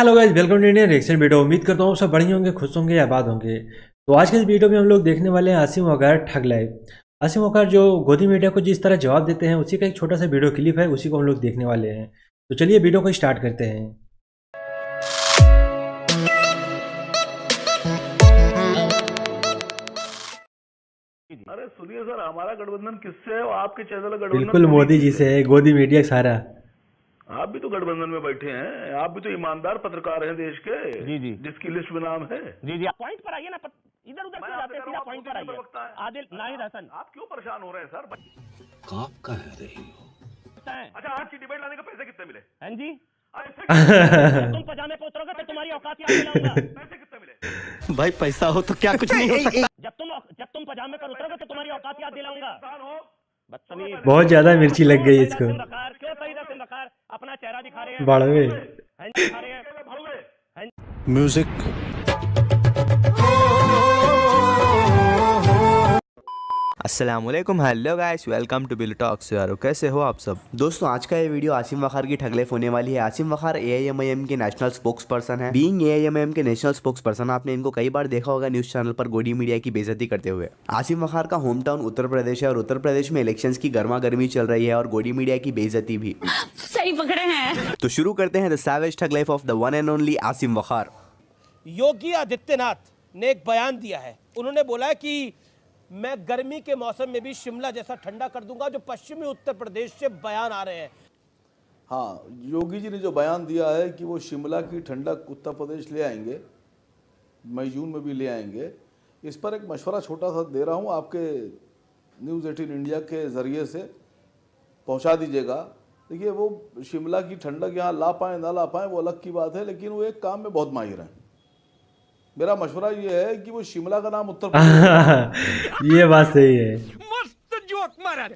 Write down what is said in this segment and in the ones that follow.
Hello guys welcome to Indian reaction video उम्मीद करता हूँ सब बढ़िया होंगे खुश होंगे आबाद होंगे। तो आज के इस वीडियो में हम लोग देखने वाले हैं आसिम वकार ठग लाइव आसिम वकार जो गोदी मीडिया को जिस तरह जवाब देते हैं उसी का एक छोटा सा वीडियो क्लिप है उसी को हम लोग देखने वाले हैं। तो चलिए वीडियो को स्टार्ट करते हैं। अरे सुनिए सर हमारा गठबंधन किससे है आपके चैनल गठबंधन बिल्कुल मोदी जी से है गोदी मीडिया सारा। आप भी तो गठबंधन में बैठे हैं आप भी तो ईमानदार पत्रकार हैं देश के जी, जी। जिसकी लिस्ट में नाम है। जी जी पॉइंट पर आइए ना पत- इधर उधर क्यों जाते हैं पॉइंट आप पर आइए। आदिल नाहिद हसन। आप क्यों परेशान हो रहे हैं सर? कहाँ कह रही हो। अच्छा आज की डिबेट लाने के पैसे कितने मिले? हैं जी। तुम पजामे पे उतरोगे तो तुम्हारी औकात याद दिलाऊँगा पैसे कितने मिले? भाई पैसा हो तो क्या कुछ नहीं हो सकता जब तुम जब तुम पजामे पर उतरोगे तो तुम्हारी औकात याद दिलाऊँगा। बहुत ज़्यादा मिर्ची लग गई इसको क्यों रखार क्यों सईदा सिंह रखार अपना म्यूज़िक वालेकुम hello guys welcome to Bill Talks यारो कैसे हो आप सब? दोस्तों आज का ये वीडियो आसिम वखार की ठगलेफ होने वाली है। आसिम वखार एआईएमआईएम के नेशनल स्पोक्स पर्सन है बीइंग एआईएमआईएम के नेशनल स्पोक्स पर्सन आपने इनको कई बार देखा होगा न्यूज़ चैनल पर गोडी मीडिया की बेइज्जती करते हुए। आसिम वखार का होम टाउन उत्तर प्रदेश है और उत्तर प्रदेश में इलेक्शन की गर्मा गर्मी चल रही है और गोडी मीडिया की बेजती भी। सही पकड़े हैं। तो शुरू करते हैं the savage thug life of the one and only Asim Waqar. Yogi Adityanath ने एक बयान दिया है। उन्होंने बोला कि मैं गर्मी के मौसम में भी शिमला जैसा ठंडा कर दूँगा, जो पश्चिमी उत्तर प्रदेश से बयान आ रहे हैं। हाँ योगी जी ने जो बयान दिया है कि वो शिमला की ठंडक उत्तर प्रदेश ले आएँगे, मई, जून में भी ले आएँगे, इस पर एक मशवरा छोटा सा दे रहा हूँ, आपके न्यूज़ एटीन इंडिया के ज़रिए से पहुँचा दीजिएगा। देखिए, वो शिमला की ठंडक यहाँ ला पाएँ, ना ला पाएँ, वो अलग की बात है, लेकिन वो एक काम में बहुत माहिर हैं। मेरा मशवरा ये है कि वो शिमला का नाम उत्तर ये बात सही है। मस्त जोक मारा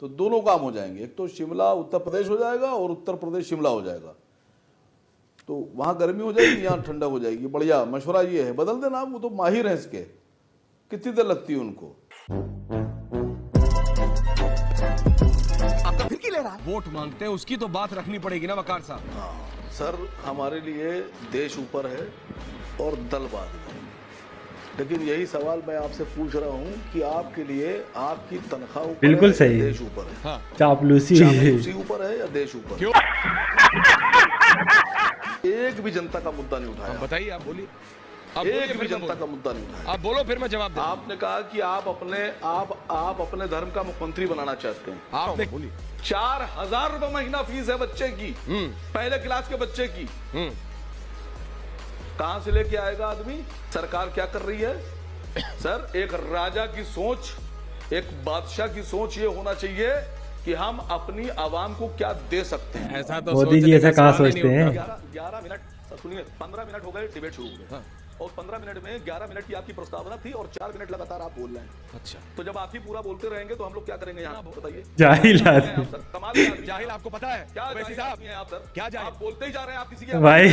तो दोनों काम हो जाएँगे। एक तो शिमला उत्तर प्रदेश हो जाएगा और उत्तर प्रदेश शिमला हो जाएगा। तो वहाँ गर्मी हो जाएगी यहाँ ठंडा हो जाएगी। बढ़िया मशवरा ये है। बदल देना वो तो माहिर है इसके। कितनी देर लगती है उनको? वोट मांगते हैं उसकी तो बात रखनी पड़ेगी ना वकार साहब। हाँ सर हमारे लिए देश ऊपर है और दल बाद में लेकिन यही सवाल मैं आपसे पूछ रहा हूँ कि आपके लिए आपकी तनख्वाह बिल्कुल है, सही। है। देश ऊपर है? चापलूसी चापलूसी ऊपर है या देश ऊपर क्यों? एक भी जनता का मुद्दा नहीं उठाया। बताइए आप बोलिए। आप एक भी जनता का मुद्दा नहीं उठाया आप बोलो फिर मैं जवाब आपने कहा कि आप अपने आप आप अपने धर्म का मुख्यमंत्री बनाना चाहते हैं। आपने बोलिए। चार हज़ार रुपए महीना फ़ीस है बच्चे की। हम्म। पहले क्लास के बच्चे की। हम्म। कहाँ से लेके आएगा आदमी? सरकार क्या कर रही है? सर एक राजा की सोच एक बादशाह की सोच ये होना चाहिए कि हम अपनी आवाम को क्या दे सकते हैं। ऐसा तो मोदी जी ऐसा कहाँ ही सोचते नहीं हैं ग्यारह ग्यारह मिनट सुनिए पंद्रह मिनट हो गए डिबेट शुरू हो गए। और पंद्रह मिनट में ग्यारह मिनट की आपकी प्रस्तावना थी और चार मिनट लगातार आप बोल रहे हैं। अच्छा। तो जब आप ही पूरा बोलते रहेंगे तो हम लोग क्या करेंगे यहाँ? बताइए। जाहिल आप कमाल जाहिल आपको पता है? क्या वैसी साहब आप सर? क्या जाहिल? आप बोलते ही जा रहे हैं आप किसी के भाई।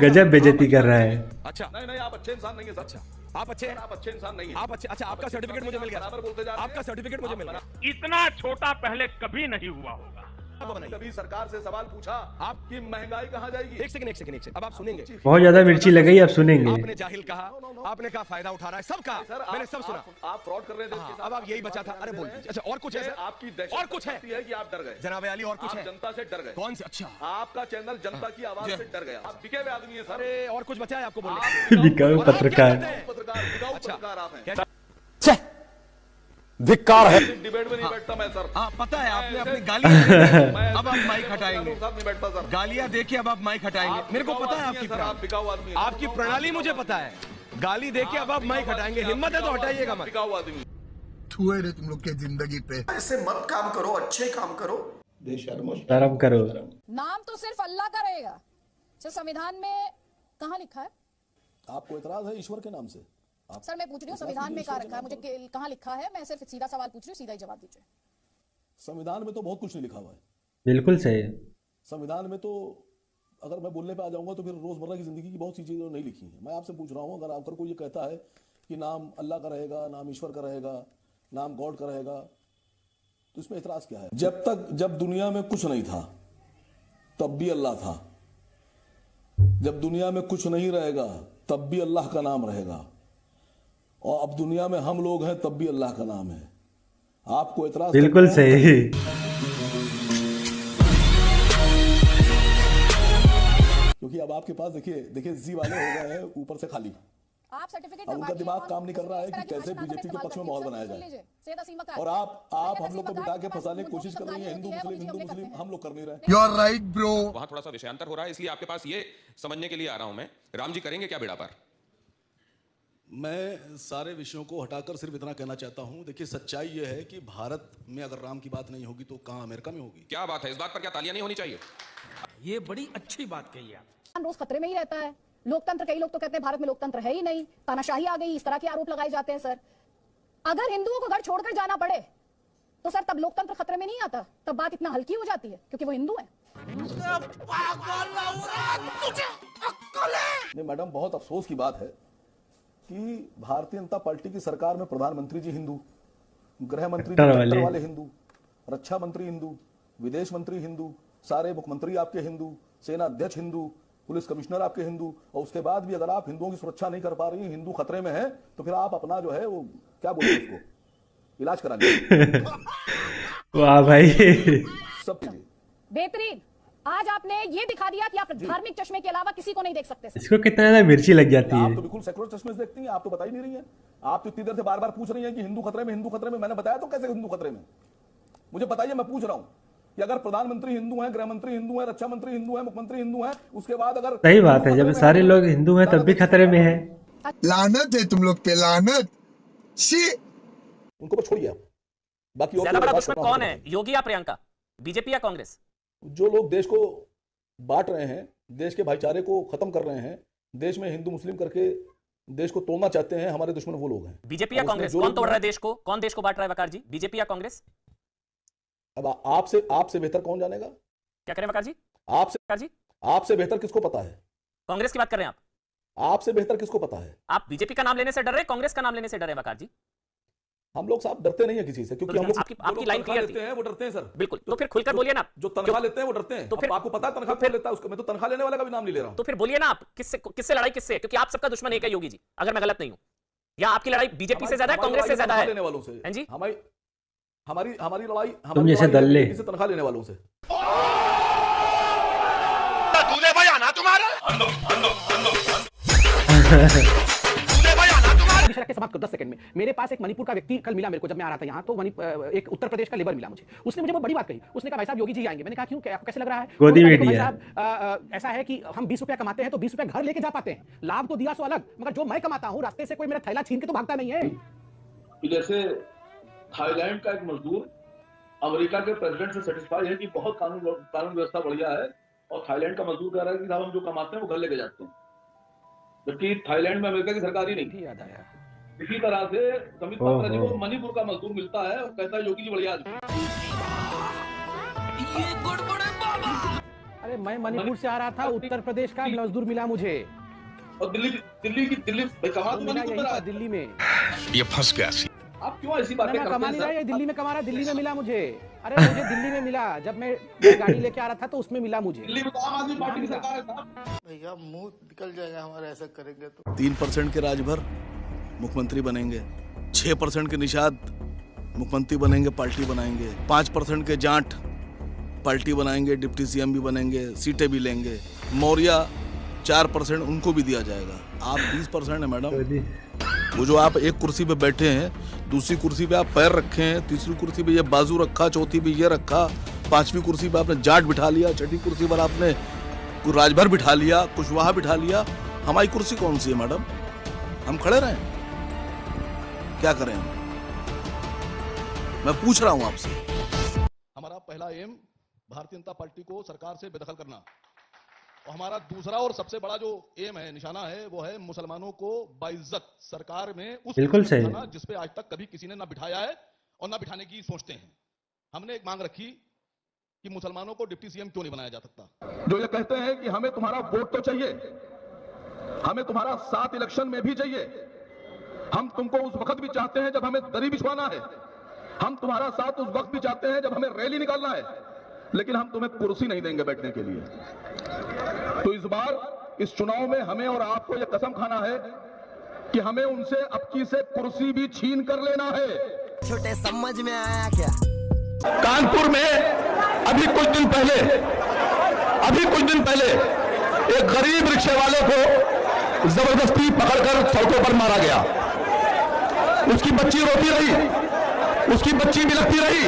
गजब बेजती कर रहा है। अच्छा। नहीं नहीं आप अच्छे इंसान नहीं है सर। आप अच्छे? हैं आप अच्छे इंसान नहीं है। आप अच्छे अच्छा आपका सर्टिफिकेट मुझे मिल गया। बराबर बोलते जा रहे आपका सर्टिफिकेट मुझे मिल गया। इतना छोटा पहले कभी नहीं हुआ होगा। कभी सरकार से सवाल पूछा आप- कि महँगाई कहाँ जाएगी? एक सेकंड एक सेकंड एक सेकंड। अब आप सुनेंगे। बहुत ज़्यादा मिर्ची लग गई अब सुनेंगे। आपने जाहिल कहा आपने कहा फ़ायदा उठा रहा है सब कहा सर मैंने सब सुना। आप- आप फ्रॉड कर रहे थे हाँ, अब आप यही बचा था। अरे बोल अच्छा और कुछ है आपकी और कुछ है? कि आप डर गए। जनाब अली और कुछ है? जनता से डर गए। कौन से? अच्छा। आपका चैनल जनता की आवाज़। से डर गया। आप बिके हुए आदमी है सर। और कुछ बचा है आपको बोलने आप आप क्या पत्रकार। पत्रकार अच्छा। आप हैं। क्या- धिक्कार है। डिबेट में नहीं बैठता मैं सर। हाँ पता है आपने अपनी गालियाँ अब आप माइक हटाएँगे। नहीं बैठता सर। गालियाँ देखिए अब आप माइक हटाएँगे। मेरे को पता है आपकी हैं, सर, आप बिकाऊ आदमी प्रणाली आपकी प्रणाली मुझे पता है। गाली देखिए अब आप माइक हटाएँगे। हिम्मत है तो हटाइएगा मत। बिकाऊ आदमी तुम लोग के ज़िंदगी पे। ऐसे मत काम करो अच्छे काम करो। शर्म करो। नाम तो सिर्फ़ अल्लाह का रहेगा। संविधान में कहा लिखा है? आपको इतराज है ईश्वर के नाम से? सर मैं पूछ रही हूँ संविधान में कहाँ रखा है मुझे के- कहाँ लिखा है? मैं सिर्फ़ सीधा सवाल पूछ रही हूँ सीधा ही जवाब दीजिए। संविधान में तो बहुत कुछ नहीं लिखा हुआ है। बिल्कुल सही संविधान में तो अगर मैं बोलने पे आ जाऊँगा तो फिर रोज़मर्रा की ज़िंदगी की बहुत सी चीज़ें नहीं लिखी हैं। मैं आपसे पूछ रहा हूँ अगर अगर कोई ये कहता है कि नाम अल्लाह का रहेगा नाम ईश्वर का रहेगा नाम गॉड का रहेगा तो इसमें इतराज क्या है? जब तक जब दुनिया में कुछ नहीं था तब भी अल्लाह था। जब दुनिया में कुछ नहीं रहेगा तब भी अल्लाह का नाम रहेगा। और अब दुनिया में हम लोग हैं तब भी अल्लाह का नाम है। आपको इतराज बिल्कुल सही। क्योंकि अब आपके पास देखिए देखिए जी वाले हो गए हैं ऊपर से खाली। आप सर्टिफिकेट अब उनका दिमाग काम नहीं कर रहा है कि कैसे बीजेपी के पक्ष में माहौल बनाया जाए। और आप आप हम लोग को बिठा के फंसाने की कोशिश कर रही हैं हिंदू मुस्लिम हिंदू मुस्लिम हम लोग कर नहीं रहे। यू आर राइट ब्रो वहाँ थोड़ा सा विषयांतर हो रहा है इसलिए आपके पास ये समझने के लिए आ रहा हूँ मैं। राम जी करेंगे क्या बेड़ा पार? मैं सारे विषयों को हटाकर सिर्फ़ इतना कहना चाहता हूँ। देखिए सच्चाई यह है कि भारत में अगर राम की बात नहीं होगी तो कहाँ अमेरिका में होगी? क्या बात है? इस बात पर क्या तालियाँ नहीं होनी चाहिए? ये बड़ी अच्छी बात कही आप। रोज खतरे में ही रहता है। लोकतंत्र कई लोग तो कहते हैं भारत में लोकतंत्र है ही नहीं। तानाशाही आ गई इस तरह के आरोप लगाए जाते हैं सर। अगर हिंदुओं को घर छोड़कर जाना पड़े तो सर तब लोकतंत्र खतरे में नहीं आता। तब बात इतना हल्की हो जाती है क्योंकि वो हिंदू है। मैडम बहुत अफसोस की बात है। कि भारतीय जनता पार्टी की सरकार में प्रधानमंत्री जी हिंदू गृह मंत्री वाले। वाले हिंदू रक्षा मंत्री हिंदू विदेश मंत्री हिंदू सारे मुख्यमंत्री आपके हिंदू सेना अध्यक्ष हिंदू पुलिस कमिश्नर आपके हिंदू और उसके बाद भी अगर आप हिंदुओं की सुरक्षा नहीं कर पा रही हिंदू खतरे में है तो फिर आप अपना जो है वो क्या बोलते हैं उसको? इलाज कराने। वाह भाई। सब चीज़ें। बेहतरीन। आज आपने ये दिखा दिया कि आप धार्मिक चश्मे के अलावा किसी को नहीं देख सकते। इसको कितना ज़्यादा मिर्ची लग जाती आप है। तो बिल्कुल सेकुलर चश्मे से देखती हैं आप तो बता ही नहीं रही हैं। आप तो इतनी देर से बार बार पूछ रही हैं कि हिंदू खतरे में हिंदू खतरे में मैंने बताया तो कैसे हिंदू खतरे में? मुझे बताइए मैं पूछ रहा हूँ कि अगर प्रधानमंत्री हिंदू हैं गृह मंत्री हिंदू हैं रक्षा मंत्री हिंदू हैं मुख्यमंत्री हिंदू हैं उसके बाद अगर सही बात है जब सारे लोग हिंदू हैं तब भी खतरे में है। लानत है तुम लोग पे लानत। उनको छोड़िए बाकी ज़्यादा बड़ा दुश्मन कौन तो है? योगी या प्रियंका? बीजेपी या कांग्रेस? जो लोग देश को बांट रहे हैं देश के भाईचारे को खत्म कर रहे हैं देश में हिंदू मुस्लिम करके देश को तोड़ना चाहते हैं हमारे दुश्मन वो लोग हैं। बीजेपी या कांग्रेस? कौन तोड़ रहा है देश को? कौन देश को बांट रहा है वकार जी? बीजेपी या कांग्रेस? अब आपसे आपसे बेहतर कौन जानेगा? क्या करें वकार जी? आपसे वकार जी? आपसे बेहतर किसको पता है? कांग्रेस की बात कर रहे हैं आप। आपसे बेहतर किसको पता है? आप बीजेपी का नाम लेने से डर रहे कांग्रेस का नाम लेने से डर रहे वकार जी? हम लोग साहब डरते नहीं है किसी से क्योंकि तो हम लोग आपकी आपकी लाइन क्लियर लेते थी। हैं वो डरते हैं सर। बिल्कुल। तो फिर खुलकर बोलिए ना आप। जो तनख्वाह लेते हैं वो डरते हैं। तो तो फिर- आपको पता है तनख्वाह कौन लेता है उसको मैं तो तनख्वाह लेने वाला का भी नाम नहीं ले रहा हूँ। तो फिर बोलिए ना आप किससे किससे लड़ाई किससे क्योंकि आप सबका दुश्मन एक है योगी जी अगर मैं गलत नहीं हूँ। या आपकी लड़ाई बीजेपी से ज़्यादा है कांग्रेस से ज़्यादा है? लेने वालों से। जी? हमारी हमारी हमारी लड़ाई हमारी जैसे है दल्ले। से तनख्वाह लेने वालों से। दूल्हे भाई आना तुम्हारा। के समाप्त करो दस सेकंड में। मेरे पास एक मणिपुर का व्यक्ति कल मिला मेरे को जब मैं आ रहा था यहाँ तो मणि एक उत्तर प्रदेश का लेबर मिला मुझे। उसने मुझे बहुत बड़ी बात कही। उसने कहा भाई साहब योगी जी आएँगे। मैंने कहा क्यों? क्या आपको कैसे लग रहा है? गोदी उन्होंने कहा, "भाई साहब, अ, अ, ऐसा है कि हम बीस रुपया कमाते हैं तो बीस रुपया घर लेके जा पाते हैं। लाभ तो दिया सो अलग मगर जो मैं कमाता हूँ रास्ते से कोई मेरा थैला छीन के तो भागता नहीं है। जैसे थाईलैंड का एक मजदूर अमेरिका के प्रेसिडेंट से सेटिस्फाई है कि बहुत कानून कानून व्यवस्था बढ़िया है और थाईलैंड का मजदूर कह रहा है कि साहब हम जो कमाते हैं वो घर लेके जाते हैं। जबकि थाईलैंड में अमेरिका की सरकार ही नहीं। थी याद आया। इसी तरह से समित पात्रा जी को मणिपुर का मजदूर मिलता है और कहता है योगी जी बढ़िया अरे मैं मणिपुर से आ रहा था उत्तर प्रदेश का मजदूर मिला मुझे। और दिल्ली दिल्ली की दिल्ली भाई कमा तो मिला मणिपुर रहा दिल्ली में। ये फंस गया आप क्यों ऐसी बातें करते कमा हैं नहीं रहा दिल्ली में कमा रहा दिल्ली में मिला मुझे। अरे मुझे दिल्ली में मिला। जब मैं गाड़ी लेके आ रहा था तो उसमें मिला मुझे। दिल्ली में तो आम आदमी पार्टी की सरकार है साहब। भैया मुँह निकल जाएगा हमारा ऐसा करेंगे तो। तीन परसेंट के राजभर। मुख्यमंत्री बनेंगे। छह परसेंट के निषाद मुख्यमंत्री बनेंगे पार्टी बनाएँगे। पाँच परसेंट के जाट पार्टी बनाएँगे डिप्टी सीएम भी बनेंगे सीटें भी लेंगे। मौर्य चार परसेंट उनको भी दिया जाएगा। आप बीस परसेंट है मैडम। वो जो आप एक कुर्सी पे बैठे हैं दूसरी कुर्सी पे आप पैर रखे हैं तीसरी कुर्सी पे ये बाजू रखा चौथी पे ये रखा पांचवी कुर्सी पे आपने जाट बिठा लिया छठी कुर्सी पर आपने राजभर बिठा लिया कुशवाहा बिठा लिया। हमारी कुर्सी कौन सी है मैडम? हम खड़े रहें। क्या करें हम? मैं पूछ रहा हूँ आपसे। हमारा पहला एम भारतीय जनता पार्टी को सरकार से बेदखल करना। और हमारा दूसरा और सबसे बड़ा जो एम है निशाना है वो है मुसलमानों को बाइज्जत। सरकार में उस बिल्कुल सही। बिठाना जिस पे आज तक कभी किसी ने ना बिठाया है और ना बिठाने की सोचते हैं। हमने एक मांग रखी कि मुसलमानों को डिप्टी सीएम क्यों नहीं बनाया जा सकता? जो ये कहते हैं कि हमें तुम्हारा वोट तो चाहिए हमें तुम्हारा साथ इलेक्शन में भी चाहिए हम तुमको उस वक्त भी चाहते हैं जब हमें दरी बिछवाना है। हम तुम्हारा साथ उस वक्त भी चाहते हैं जब हमें रैली निकालना है। लेकिन हम तुम्हें कुर्सी नहीं देंगे बैठने के लिए। तो इस बार इस चुनाव में हमें और आपको यह कसम खाना है कि हमें उनसे अबकी से कुर्सी भी छीन कर लेना है। छोटे समझ में आया क्या? कानपुर में अभी कुछ दिन पहले अभी कुछ दिन पहले एक गरीब रिक्शे वाले को ज़बरदस्ती पकड़कर सड़कों पर मारा गया। उसकी बच्ची रोती रही। उसकी बच्ची बिलखती रही।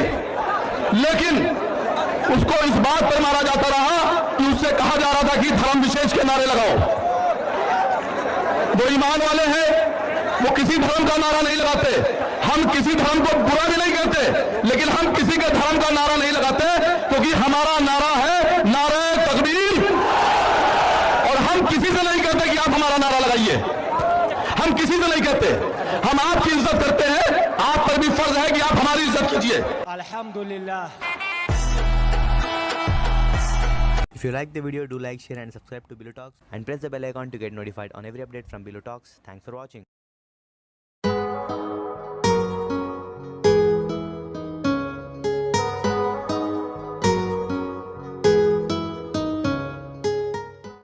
लेकिन उसको इस बात पर मारा जाता रहा कि उससे कहा जा रहा था कि धर्म विशेष के नारे लगाओ। वो ईमान वाले हैं, वो किसी धर्म का नारा नहीं लगाते। हम किसी धर्म को बुरा भी नहीं कहते, लेकिन हम किसी के धर्म का नारा नहीं लगाते, क्योंकि हमारा नारा है नारा तकबीर और हम किसी से नहीं कहते कि आप हमारा नारा लगाइए हम किसी से नहीं कहते हम आपकी इज़्ज़त करते हैं आप पर भी फ़र्ज़ है कि आप हमारी इज़्ज़त कीजिए अल्हम्दुलिल्लाह If you like the video, do like, share and subscribe to Below Talks and press the bell icon to get notified on every update from Below Talks. Thanks for watching.